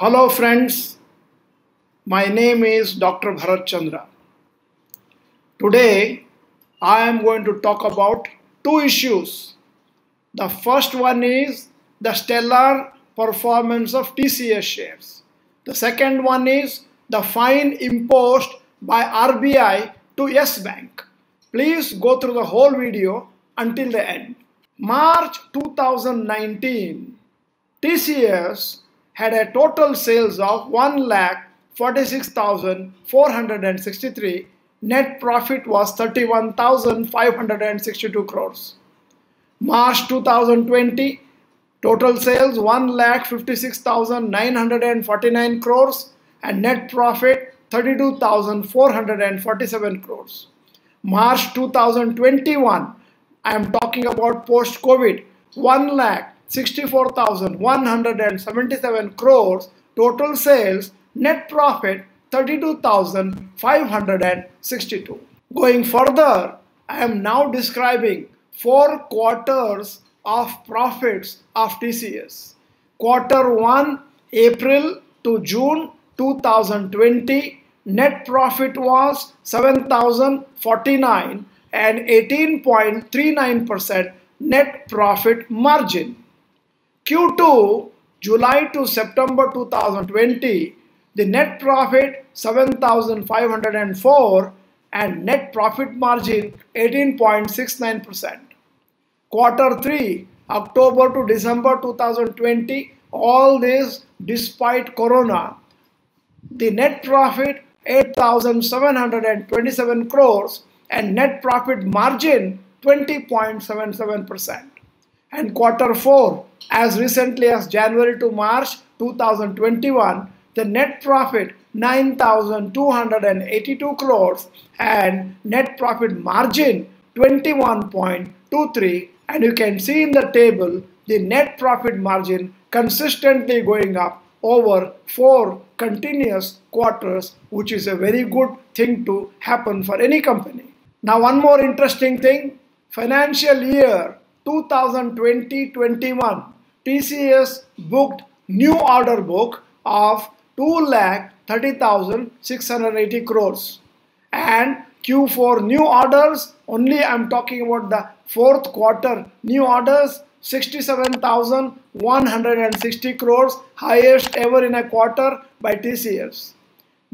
Hello, friends. My name is Dr. Bharath Chandra. Today, I am going to talk about two issues. The first one is the stellar performance of TCS shares. The second one is the fine imposed by RBI to Yes Bank. Please go through the whole video until the end. March 2019, TCS had a total sales of 1,46,463. Net profit was 31,562 crores. March 2020, total sales 1,56,949 crores and net profit 32,447 crores. March 2021, I am talking about post COVID, 1 lakh 64,177 crores, total sales, net profit 32,562. Going further, I am now describing four quarters of profits of TCS. Quarter 1, April to June 2020, net profit was 7,049 and 18.39% net profit margin. Q2, July to September 2020, the net profit 7,504 and net profit margin 18.69%. Quarter 3, October to December 2020, all this despite Corona, the net profit 8,727 crores and net profit margin 20.77% and quarter 4 as recently as January to March 2021 the net profit 9282 crores and net profit margin 21.23 and you can see in the table the net profit margin consistently going up over four continuous quarters which is a very good thing to happen for any company. Now one more interesting thing. Financial year 2020-21, TCS booked new order book of 2,30,680 crores. And Q4 new orders, only I'm talking about the fourth quarter new orders, 67,160 crores, highest ever in a quarter by TCS.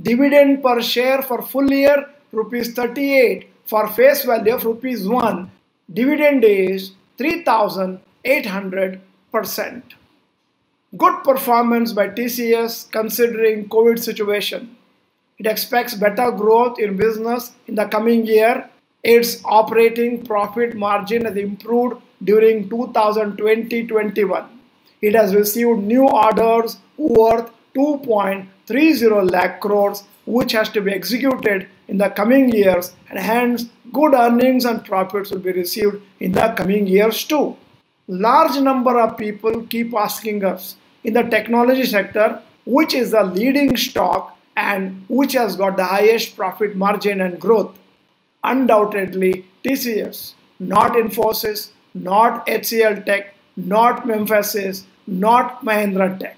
Dividend per share for full year, rupees 38 for face value of rupees 1. Dividend is 3,800%. Good performance by TCS considering COVID situation. It expects better growth in business in the coming year. Its operating profit margin has improved during 2020-21. It has received new orders worth 2.30 lakh crores which has to be executed in the coming years and hence good earnings and profits will be received in the coming years too. Large number of people keep asking us in the technology sector which is the leading stock and which has got the highest profit margin and growth. Undoubtedly TCS, not Infosys, not HCL Tech, not Mphasis, not Mahindra Tech.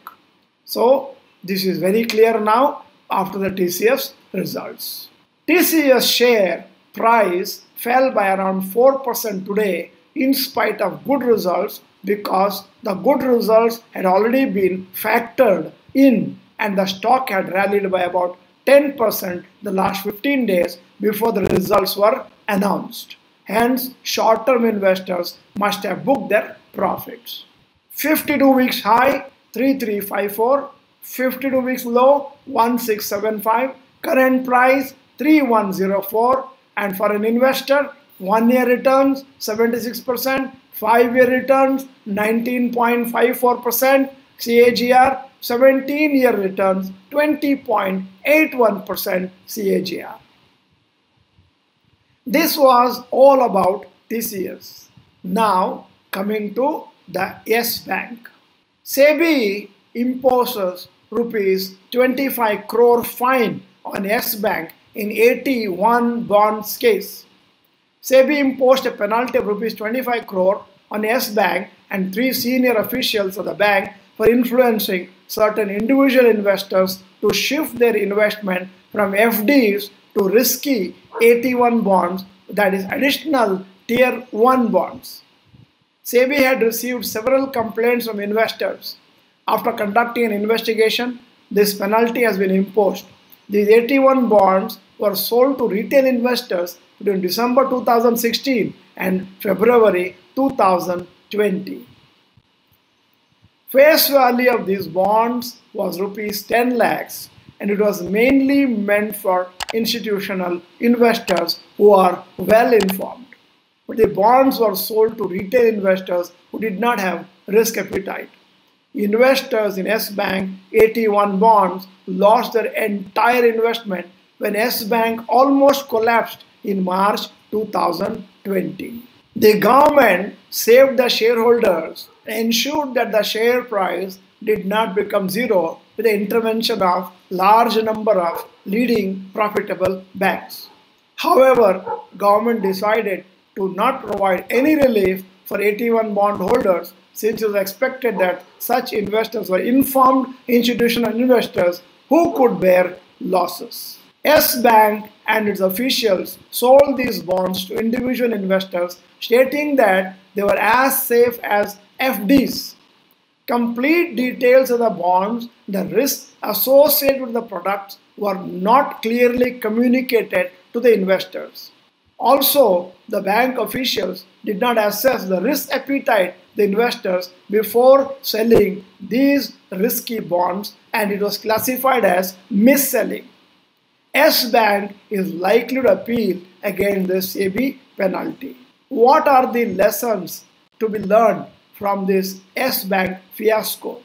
So this is very clear now after the TCS results. TCS share price fell by around 4% today in spite of good results because the good results had already been factored in and the stock had rallied by about 10% the last 15 days before the results were announced. Hence, short-term investors must have booked their profits. 52 weeks high, 3354 52 weeks low 1675 current price 3104 and for an investor one year returns 76% five year returns 19.54% CAGR 17 year returns 20.81% CAGR this was all about TCS now coming to the Yes bank. SEBI imposes rupees 25 crore fine on Yes Bank in AT1 bonds case. SEBI imposed a penalty of rupees 25 crore on Yes Bank and three senior officials of the bank for influencing certain individual investors to shift their investment from FDs to risky AT1 bonds, that is, additional Tier 1 bonds. SEBI had received several complaints from investors. After conducting an investigation, this penalty has been imposed. These AT1 bonds were sold to retail investors between December 2016 and February 2020. Face value of these bonds was rupees 10 lakhs and it was mainly meant for institutional investors who are well informed. But the bonds were sold to retail investors who did not have risk appetite. Investors in Yes Bank AT1 bonds lost their entire investment when Yes Bank almost collapsed in March 2020. The government saved the shareholders and ensured that the share price did not become zero with the intervention of large number of leading profitable banks. However, government decided to not provide any relief for AT1 bond holders since it was expected that such investors were informed institutional investors who could bear losses. Yes Bank and its officials sold these bonds to individual investors, stating that they were as safe as FDs. Complete details of the bonds, the risks associated with the products were not clearly communicated to the investors. Also, the bank officials did not assess the risk appetite the investors before selling these risky bonds and it was classified as mis-selling. Yes Bank is likely to appeal against the SEBI penalty. What are the lessons to be learned from this Yes Bank fiasco?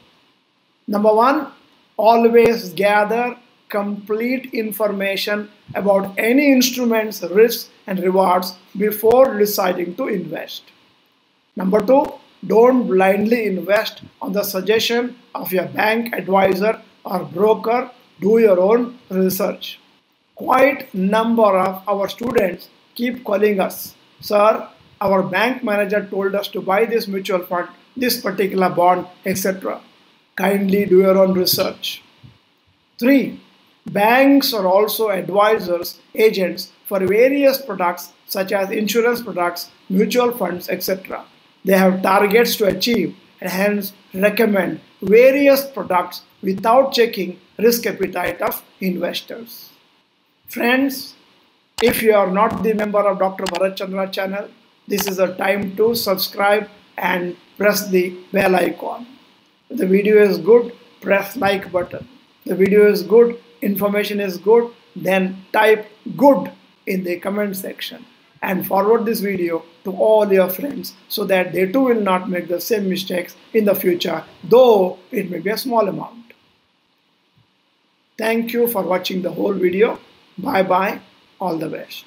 Number one, always gather complete information about any instrument's risks and rewards before deciding to invest. Number two, don't blindly invest on the suggestion of your bank advisor or broker. Do your own research. Quite number of our students keep calling us, sir, our bank manager told us to buy this mutual fund, this particular bond, etc. Kindly do your own research. Three, banks are also advisors, agents for various products such as insurance products, mutual funds, etc. They have targets to achieve and hence recommend various products without checking risk appetite of investors. Friends, if you are not the member of Dr. Bharath Chandra channel, this is the time to subscribe and press the bell icon. If the video is good, press like button. If The video is good, information is good, then type good in the comment section and forward this video to all your friends so that they too will not make the same mistakes in the future, though it may be a small amount. Thank you for watching the whole video. Bye bye. All the best.